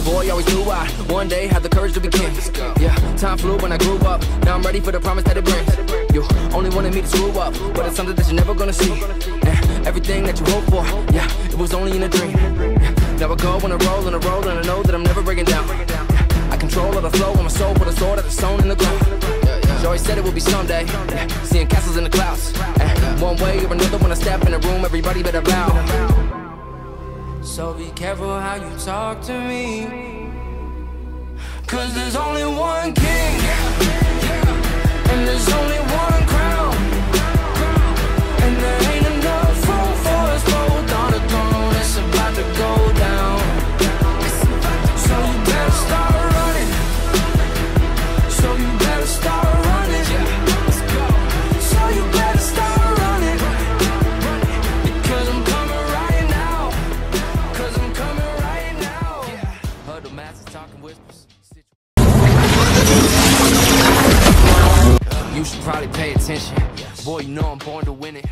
a boy, always knew I one day had the courage to be king. Yeah, time flew when I grew up. Now I'm ready for the promise that it brings. You only wanted me to screw up, but it's something that you're never gonna see. Everything that you hope for, yeah, it was only in a dream. Yeah, now I go on a roll and a roll, and I know that I'm never breaking down. I control all the flow on my soul, put a sword at the stone in the ground. Always said it would be someday. Yeah, seeing castles in the clouds. And one way or another, when I step in the room, everybody better bow. So be careful how you talk to me. Cause You should probably pay attention. Boy, you know I'm born to win it.